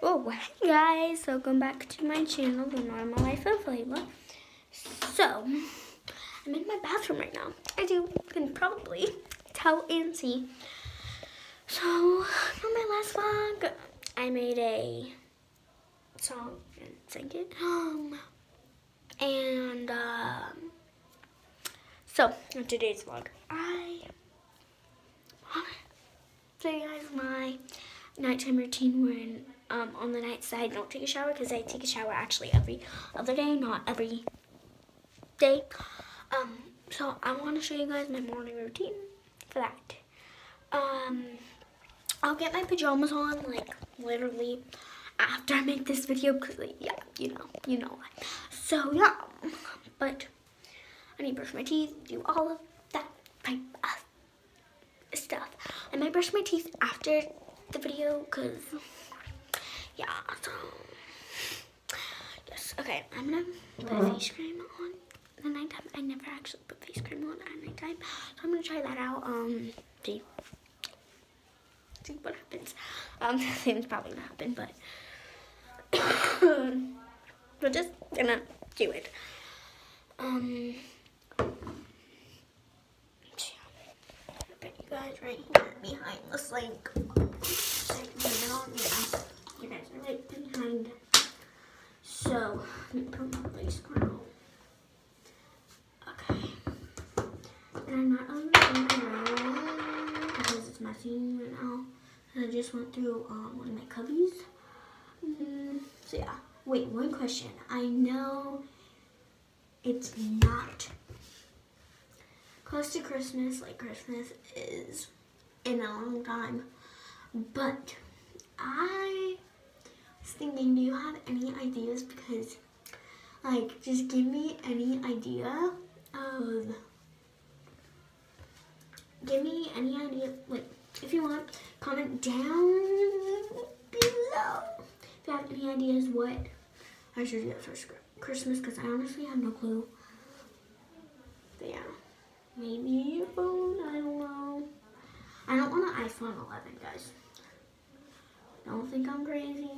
Oh, hey guys, welcome back to my channel, The Normal Life of Layla. So, I'm in my bathroom right now, as you can probably tell and see. So, for my last vlog, I made a song and sang it. Um, and, um, so, in today's vlog, I want to show you guys my nighttime routine when um, on the nights that I don't take a shower because I take a shower actually every other day, not every day. Um, so I want to show you guys my morning routine for that. Um, I'll get my pajamas on like literally after I make this video because like, yeah, you know, you know. So yeah, but I need to brush my teeth, do all of that type of stuff. I might brush my teeth after the video because yeah. So yes. Okay i'm gonna put face cream on the nighttime. I never actually put face cream on at nighttime. So i'm gonna try that out um see. See what happens. Um things probably gonna happen but we're just gonna do it. Um you guys right here behind the sink. Yeah, you guys are right behind. So, put my. Okay. And I'm not on the because it's messy right now. And I just went through um, one of my cubbies. Mm, so yeah. Wait, one question. I know it's not close to Christmas, like Christmas is in a long time. But I thinking, do you have any ideas? Because, like, just give me any idea of, give me any idea, like, if you want, comment down below if you have any ideas what I should get for Christmas, because I honestly have no clue. But yeah, maybe a phone, I don't know. I don't want an iPhone 11, guys. Don't think I'm crazy.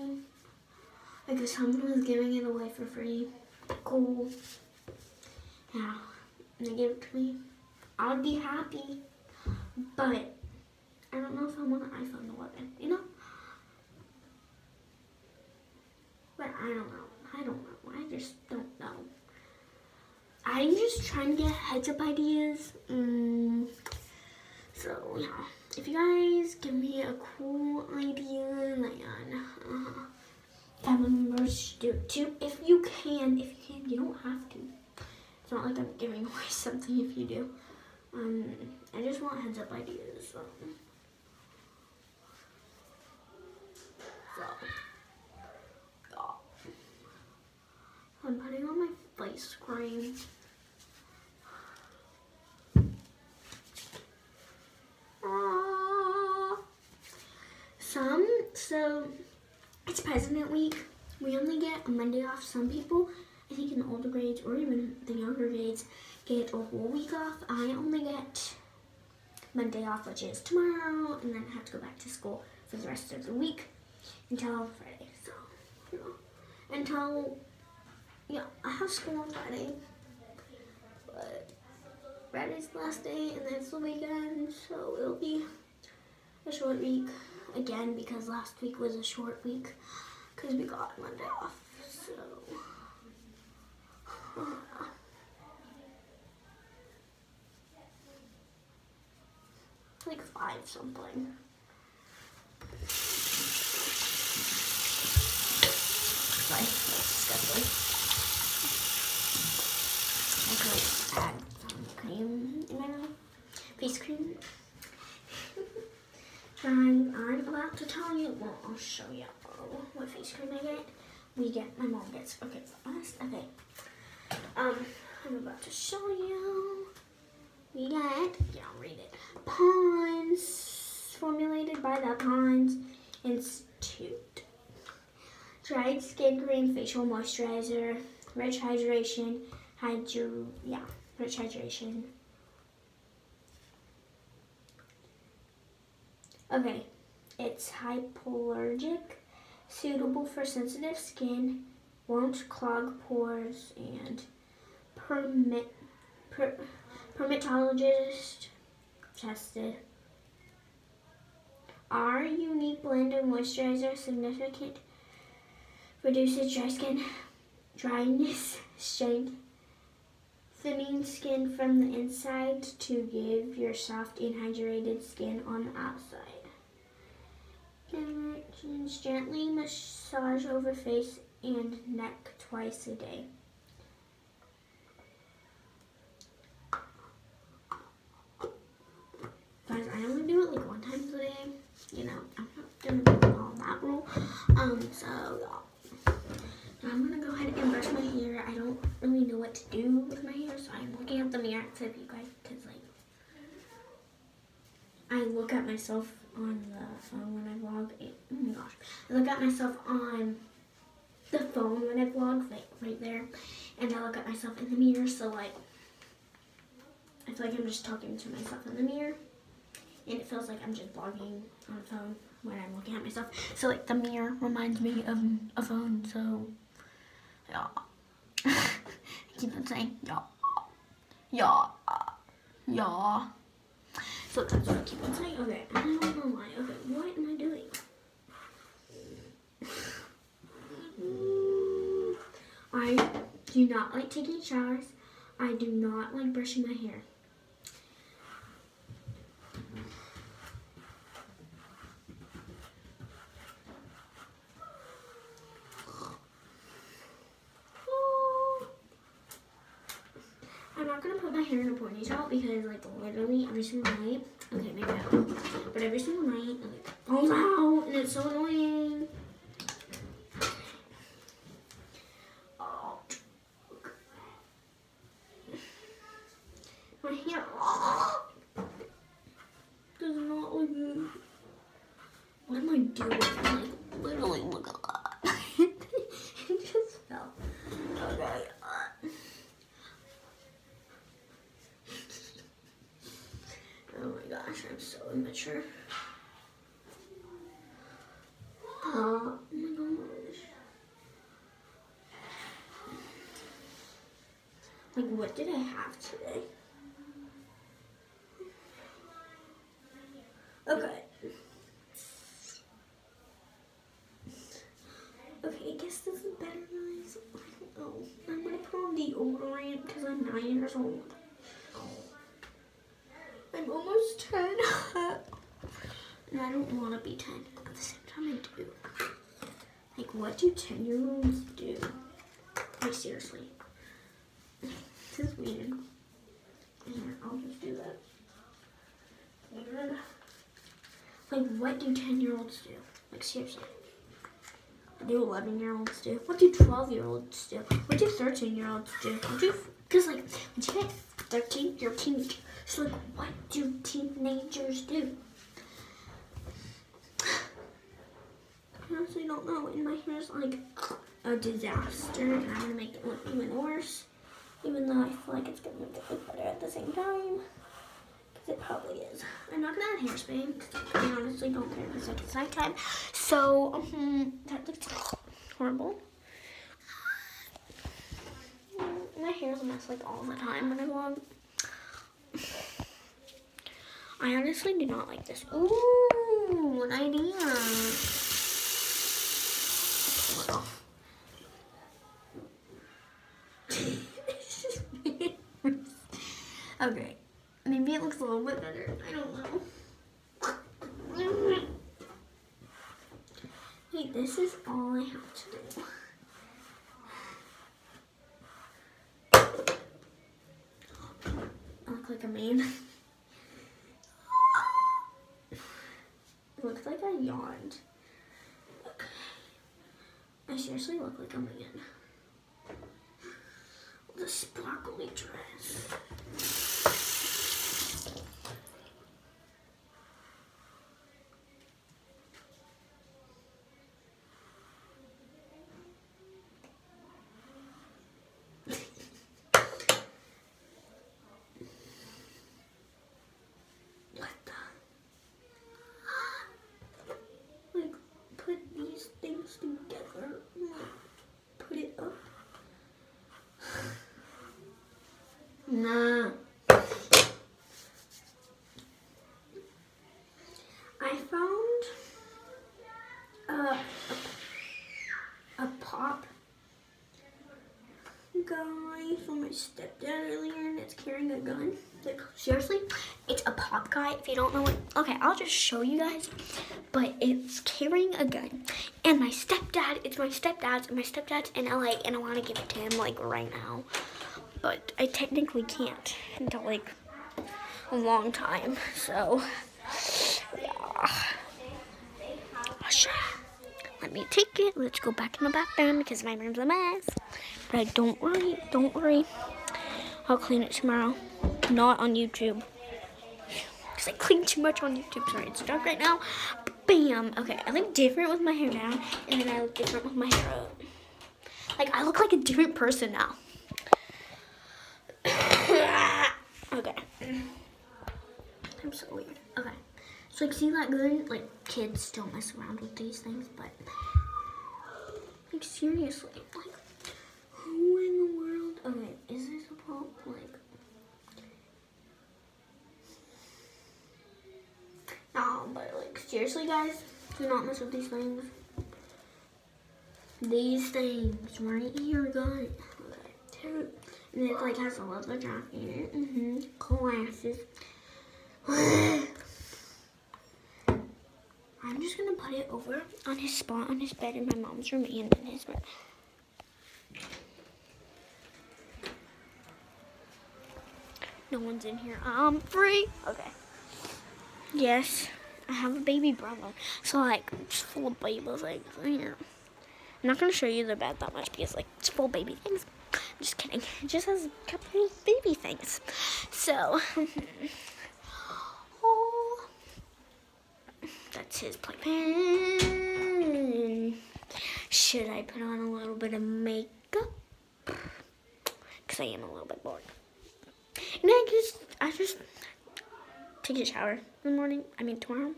If someone was giving it away for free, cool. And they give it to me, I would be happy. But I don't know if I want an iPhone 11, you know? But I don't know. I don't know. I just don't know. I'm just trying to get heads up ideas. Mm, so, yeah if you guys give me a cool idea, then uh, family members should do it too. If you can, if you can, you don't have to. It's not like I'm giving away something if you do. Um, I just want heads up ideas. Um, so, yeah. I'm putting on my face cream. Some, so it's President Week. We only get a Monday off. Some people, I think in the older grades or even the younger grades, get a whole week off. I only get Monday off, which is tomorrow, and then I have to go back to school for the rest of the week until Friday. So, until, yeah, I have school on Friday, but Friday's the last day, and then it's the weekend, so it'll be a short week again because last week was a short week because we got Monday off. So. like five something. Sorry, disgusting. I could add some cream in my mouth. Face cream. And I'm about to tell you, well, I'll show you what face cream I get. We get, my mom gets, okay, first, okay. Um, I'm about to show you. We get, yeah, I'll read it. Pond's, formulated by the Pond's Institute. Dried skin cream, facial moisturizer, rich hydration, hydro, yeah, rich hydration, Okay, it's hypoallergic, suitable for sensitive skin, won't clog pores, and permit, per, permitologist tested. Our unique blend of moisturizer significant reduces dry skin, dryness, strengthening skin from the inside to give your soft and hydrated skin on the outside. Gently massage over face and neck twice a day. Guys, I only do it like one time a day. You know, I'm not gonna follow that rule. Um, so yeah. I'm gonna go ahead and brush my hair. I don't really know what to do with my hair, so I'm looking at the mirror to you guys, cause like I look at myself on the phone when I vlog. Oh my gosh, I look at myself on the phone when I vlog, like right there, and I look at myself in the mirror. So like, I feel like I'm just talking to myself in the mirror, and it feels like I'm just vlogging on the phone when I'm looking at myself. So like the mirror reminds me of a phone. So yeah, I keep on saying yeah, yeah, yeah. So that's what I keep on saying. Okay, I don't know why. Okay, what am I doing? I do not like taking showers. I do not like brushing my hair. I'm not gonna put my hair in a ponytail because like literally every single night, okay maybe I will, but every single night like falls out and it's so annoying. Oh. My hair does not look good. What am I doing? Like literally look at that. it just fell. Okay. uh, Oh my gosh, I'm so immature. Oh my gosh. Like, what did I have today? Okay. Okay, I guess this is better, guys. I don't know. I'm gonna put on deodorant because I'm nine years old. I'm almost 10. and I don't want to be 10. At the same time, I do. Like, what do 10 year olds do? Like, seriously. This is weird. Here, I'll just do that. Weird. Like, what do 10 year olds do? Like, seriously. What do 11 year olds do? What do 12 year olds do? What do 13 year olds do? Do, because, like, when you get 13, you're a teenager. So, like, what do teenagers do? Honestly don't know. And my hair is like a disaster. And I'm to make it look even worse. Even though I feel like it's to make it look better at the same time. Because it probably is. I'm not to add hairspray. Because I honestly don't care because like, it's nighttime. So, um, that looks horrible. My hair is a mess like all the time when I vlog. I honestly do not like this. Ooh, an idea. okay, maybe it looks a little bit better. I don't know. Wait, this is all I have to do. I look like a. It looks like I yawned. I seriously look like a man. With a sparkly dress. What the? Like, put these things guy from my stepdad earlier and it's carrying a gun. Like, seriously? It's a pop guy. If you don't know what, okay, I'll just show you guys. But it's carrying a gun. And my stepdad, it's my stepdad's, and my stepdad's in LA, and I want to give it to him, like, right now. But I technically can't until, like, a long time. So, yeah. Let me take it. Let's go back in the bathroom because my room's a mess. But don't worry, don't worry. I'll clean it tomorrow. Not on YouTube. Because I clean too much on YouTube. Sorry, it's dark right now. Bam. Okay, I look different with my hair down. And then I look different with my hair up. Like, I look like a different person now. okay. I'm so weird. Okay. So like see that good? Like kids don't mess around with these things, but like seriously, like who in the world? Okay, is this a pop? Like, no, but like seriously, guys, do not mess with these things. These things right here, guys. And it like has a leather jacket in it. Mm-hmm. Glasses. I'm just gonna put it over on his spot on his bed in my mom's room and in his room. No one's in here. I'm free. Okay. Yes, I have a baby brother. So like, it's full of baby things. here. I'm not gonna show you the bed that much because like it's full of baby things. I'm Just kidding. It just has a couple of baby things. So. oh, that's his playpen. Should I put on a little bit of makeup? Because I am a little bit bored. And I just, I just take a shower in the morning. I mean tomorrow.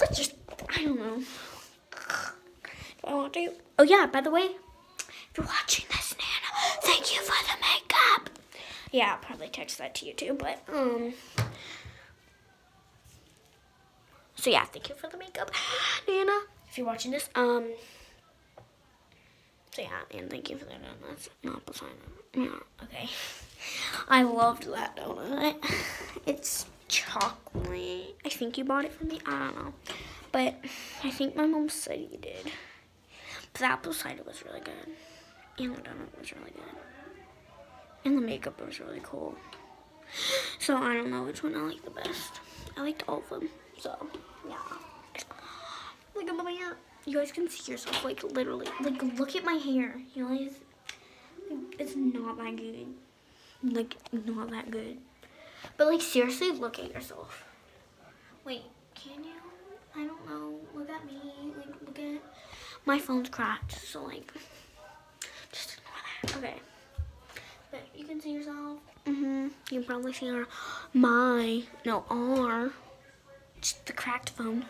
Let's just, I don't know. Do I want to? Oh yeah, by the way, if you're watching this, Nana, thank you for the makeup. Yeah, I'll probably text that to you too, but, um... So yeah, thank you for the makeup, Nana. If you're watching this, um... So yeah, and thank you for that donut. Not beside. Yeah, okay. I loved that donut. It's chocolate. I think you bought it for me. I don't know. But I think my mom said you did. But the apple cider was really good. And the donut was really good. And the makeup was really cool. So I don't know which one I like the best. I liked all of them. So, yeah. Look at my hair. You guys can see yourself, like, literally. Like, look at my hair. You guys, it's not that good. Like, not that good. But, like, seriously, look at yourself. Wait, can you? I don't know. Look at me. Like, look at... My phone's cracked, so, like, just ignore that. Okay. But you can see yourself. Mm-hmm. You can probably see our, my, no, our, just the cracked phone.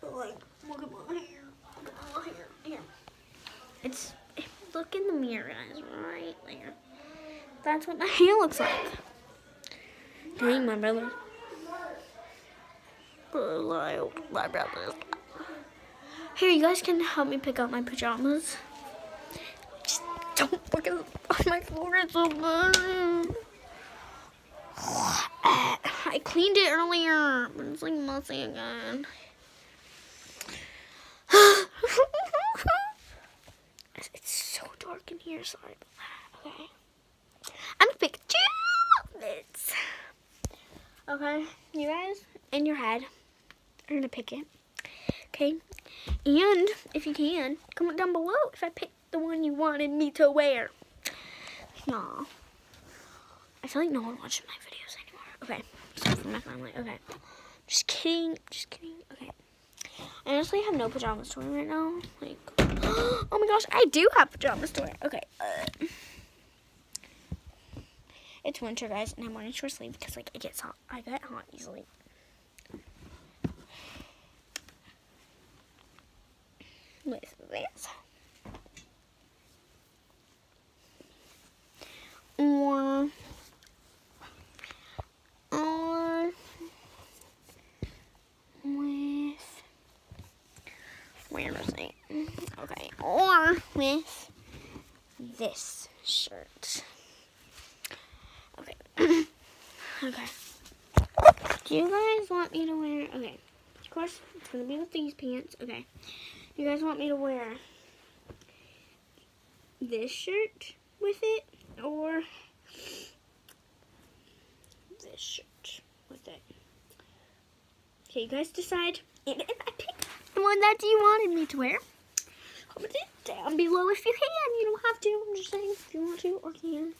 But like, look at my hair. Look at my hair. Here. It's, look in the mirror, guys, right there. That's what my hair looks like. Dang, my brother. My brother. Here, you guys can help me pick out my pajamas. Just don't look at my forehead so bad. I cleaned it earlier, but it's like messy again. it's so dark in here, sorry about that. Okay. I'm gonna pick two outfits. Okay, you guys, in your head, are gonna pick it. Okay, and if you can, comment down below if I picked the one you wanted me to wear. Aw. I feel like no one watches my videos anymore. Okay, so for my family. Okay, just kidding. Just kidding. Okay. I honestly have no pajamas to wear right now. Like, oh my gosh, I do have pajamas to wear. Okay. Uh, it's winter, guys, and I'm wearing short sleeve because like it gets hot. I get hot easily. With this. Or or with where is it? Okay, or with this shirt. Okay. okay. Do you guys want me to wear, okay, of course, it's going to be with these pants. Okay. You guys want me to wear this shirt with it or this shirt with it? Okay, you guys decide. And if I pick the one that you wanted me to wear, comment it down below if you can. You don't have to. I'm just saying if you want to or can.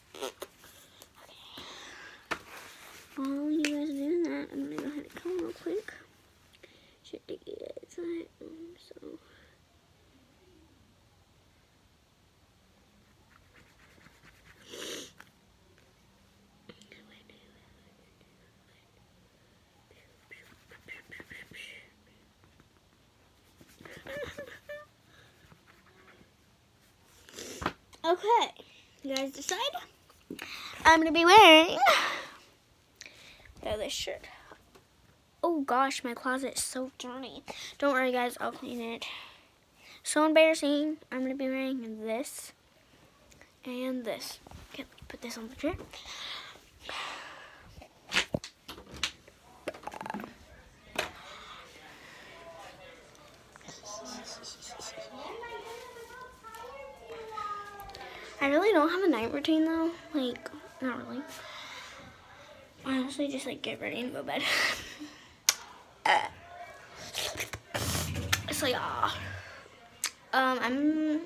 Okay guys are doing that, I'm gonna go ahead and come real quick. Should take you guys that. So. Okay, you guys decide? I'm gonna be wearing this shirt. Oh gosh, my closet is so dirty. Don't worry guys, I'll clean it. So embarrassing. I'm gonna be wearing this and this. Okay, put this on the chair. I really don't have a night routine though. Like, not really. I honestly just like get ready and go to bed. uh, so yeah. Um, I'm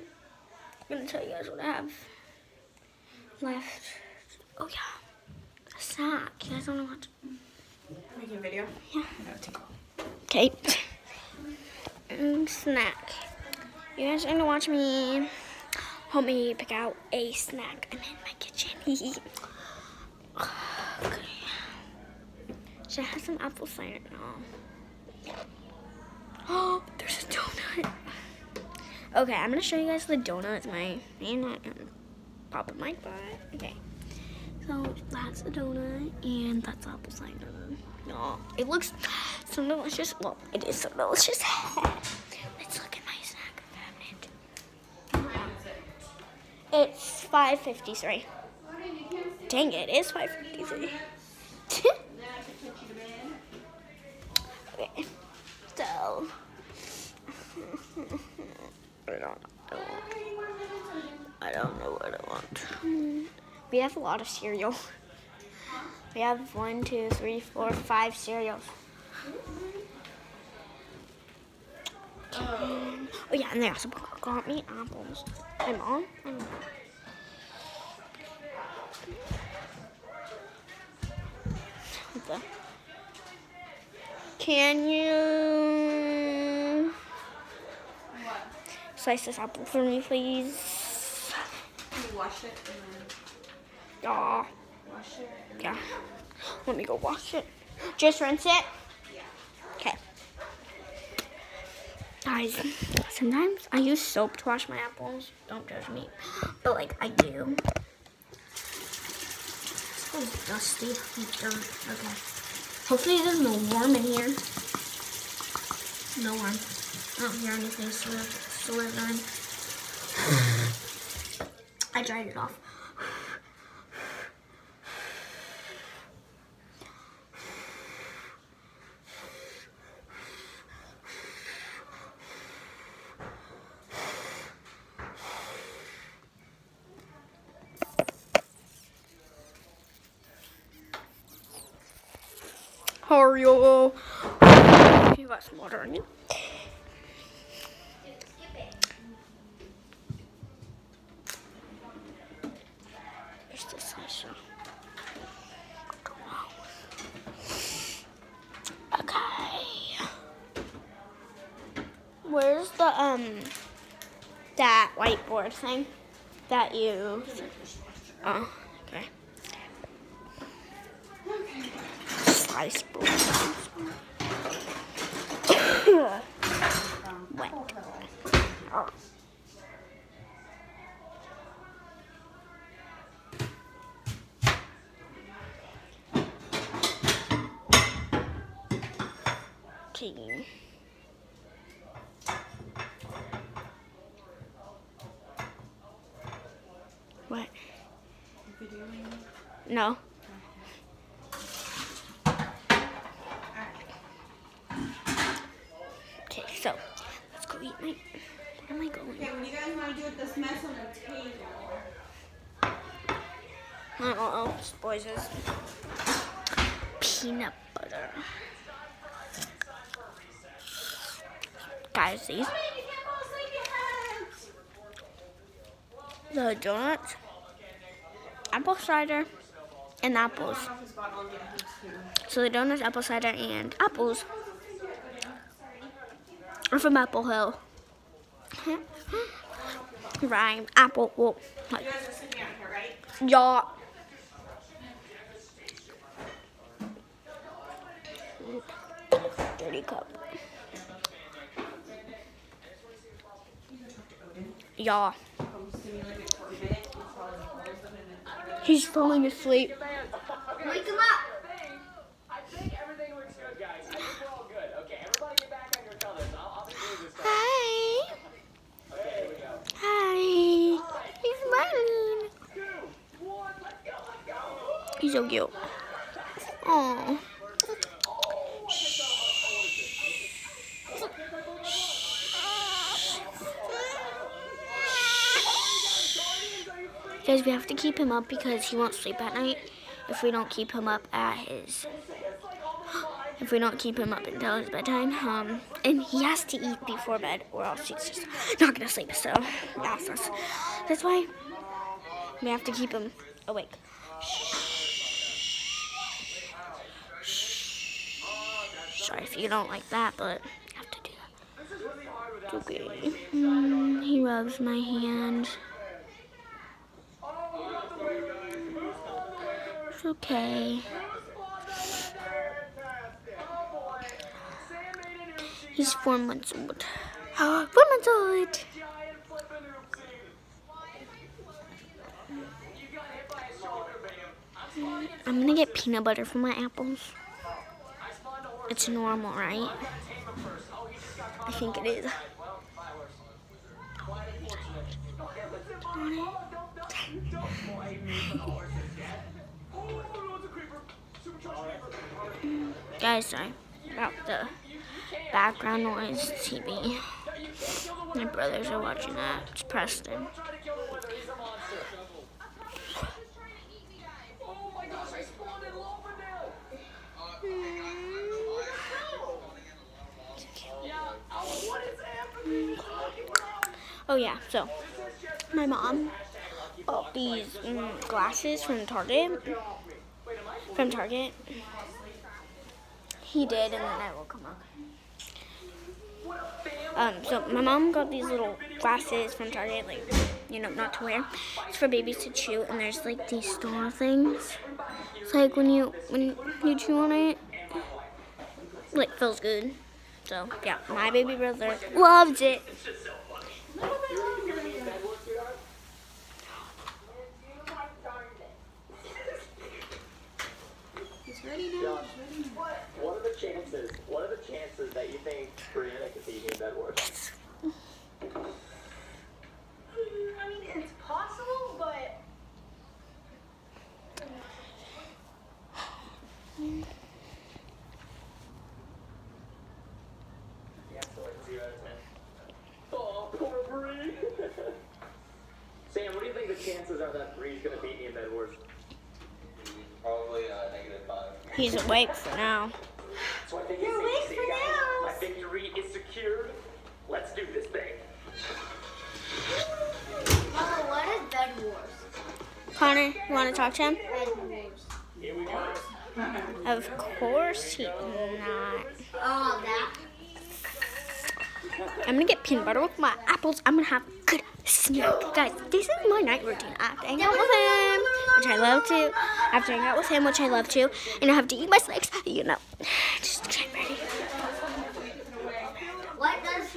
gonna tell you guys what I have left. Oh yeah, a snack. You guys wanna watch? Making a video? Yeah. Okay. And snack. You guys are gonna watch me help me pick out a snack. I'm in my kitchen. okay. Should I have some apple cider? No. Oh, there's a donut. Okay, I'm gonna show you guys the donut. It's my and not pop in mic, butt. Okay. So that's a donut and that's apple cider. No, it looks so delicious. Well, it is so delicious. Let's look at my snack cabinet. It's 5.53. Dang it, it's 5.53. don't know. I don't know what I want. We have a lot of cereal. We have one, two, three, four, five cereals. Oh yeah, and they also got me apples. My mom? Know. Can you slice this apple for me, please? Wash it and Aw, wash it? Yeah. Let me go wash it. Just rinse it? Yeah. Okay. Guys, sometimes I use soap to wash my apples. Don't judge me. But, like, I do. It's so dusty. Dirt. Okay. Hopefully there's no worm in here. No worm. I don't hear anything slithering. I dried it off. Hurry up. You got some water on you. Here's the slicer. Okay. Where's the um whiteboard thing that you? Oh, okay. Slice board. Wet. Oh. Okay. No. Okay, so let's go eat my. Where am I going? Okay, what do you guys want to do with this mess on the table? I don't boys is peanut butter. Guys, these the donuts, apple cider, and apples. So the donuts, apple cider, and apples are from Apple Hill. Rhyme, apple, well, like, yeah. Dirty cup. Yeah. He's falling asleep. Wake him up! I think everything looks good, guys. I think we're all good. Okay, everybody get back on your colors. I'll, I'll be doing this stuff. Hi. Okay, here we go. Hi. He's smiling. Two, one, let's go, let's go. He's so cute. Oh. Guys, we have to keep him up because he won't sleep at night if we don't keep him up at his if we don't keep him up until his bedtime. Um, and he has to eat before bed or else he's just not gonna sleep. So that's that's, that's why we have to keep him awake. Sorry if you don't like that, but you have to do that. Okay. Mm, he rubs my hand. It's okay. He's four months old. four months old. I'm gonna get peanut butter for my apples. It's normal, right? I think it is. Guys, sorry about the background noise TV. My brothers are watching that. It's Preston. Oh yeah, so my mom bought these mm, glasses from Target. From Target. He did, and then I will come up. Um, so my mom got these little glasses from Target, like you know, not to wear. It's for babies to chew, and there's like these star things. It's like when you when you chew on it, like feels good. So yeah, my baby brother loves it. He's ready now. What are the chances? What are the chances that you think Brianna could beat me in Bedwars? I mean, it's possible, but. Yeah, so like zero out of ten. Oh, poor Bree. Sam, what do you think the chances are that Bree's gonna beat me in Bedwars? Probably uh, negative five. He's awake for now. So I think You're it's awake for say, guys, now. My victory is secured. Let's do this thing. Mama, what is Bed Wars? Connor, you want to talk to him? Here we go. Of course he's not. Oh, that. I'm gonna get peanut butter with my apples. I'm gonna have a good snack. Guys, this is my night routine. I have to hang out with him, which I love to. I have to hang out with him, which I love to. And I have to eat my snacks, you know. Just get ready. What does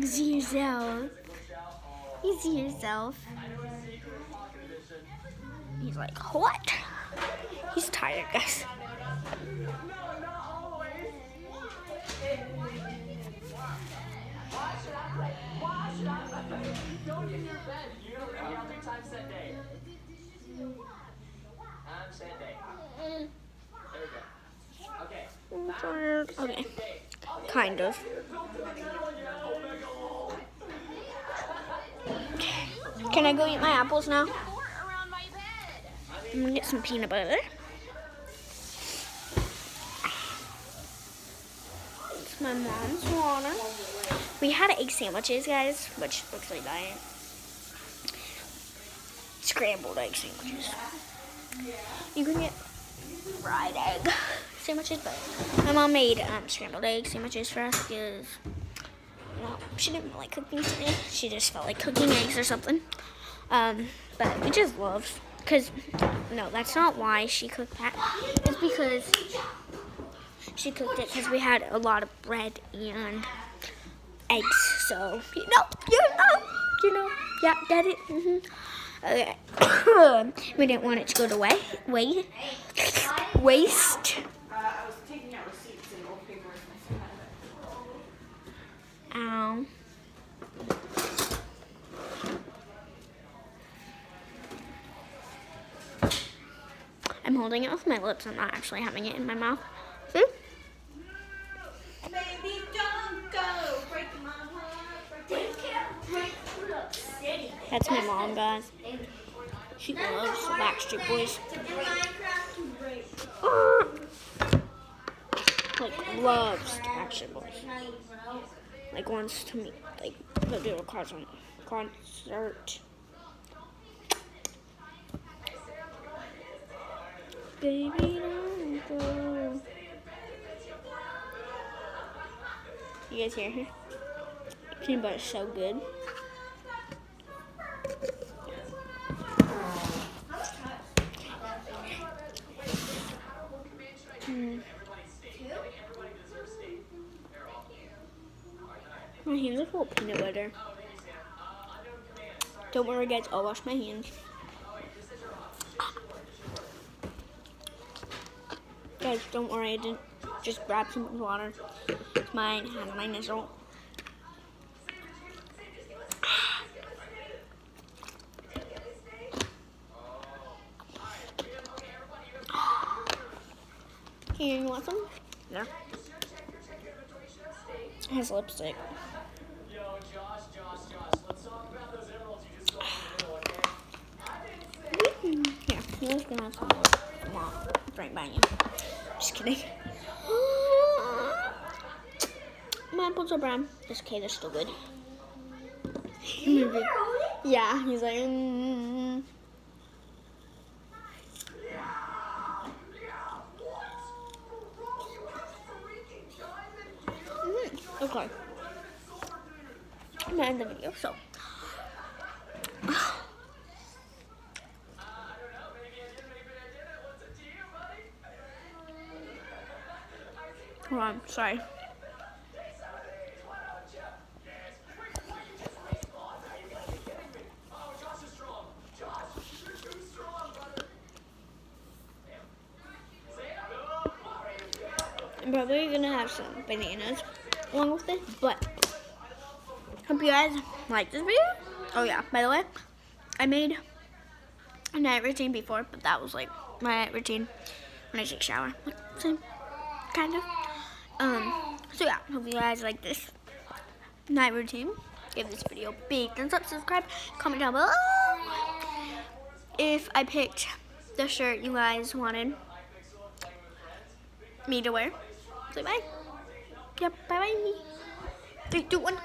your bed. You know that how many times that day? I'm Sunday. There we go. Okay. I'm tired. Okay, kind of. Can I go eat my apples now? I'm gonna get some peanut butter. It's my mom's water. We had egg sandwiches, guys, which looks like diet. Scrambled egg sandwiches. You can get fried egg sandwiches, but my mom made um, scrambled egg sandwiches for us because she didn't like cooking today. She just felt like cooking eggs or something. Um, but we just love because no, that's not why she cooked that. It's because she cooked it because we had a lot of bread and eggs. So you know, you know, you know, yeah, get it. Mm -hmm. Okay. we didn't want it to go to. Waste. Waste. Uh, I was taking out receipts and old papers and I still had it. Ow. I'm holding it with my lips. I'm not actually having it in my mouth. See? Baby, don't go. Break my heart. Break break city. That's my mom, guys. She loves the Backstreet Boys. In Minecraft, you break. Ah! Like, loves the Backstreet Boys. Like, wants to meet, like, do a concert. concert. Baby, don't go. You guys hear her? Peanut butter is so good. Mm. My hands are full peanut butter. Don't worry, guys. I'll wash my hands. Guys, don't worry. I didn't just grab some water. It's mine. Has my nizzle. Here, you want some? No. Has lipstick. Yo, Josh, Josh, Josh, let's talk about those emeralds you just saw in the middle, okay? Here, you're just gonna have some more. Right by you. Just kidding. My apples are brown. It's okay, they're still good. Yeah, he's like, mm. Mhm, Okay. Video, so. Hold on, sorry. I'm probably gonna have some bananas along with it, but hope you guys like this video. Oh yeah, by the way, I made a night routine before, but that was like my night routine when I take a shower. Same, kind of. Um, so yeah, hope you guys like this night routine. Give this video a big thumbs up, subscribe, comment down below if I picked the shirt you guys wanted me to wear. Say bye. Yep, bye bye. Three, two, one.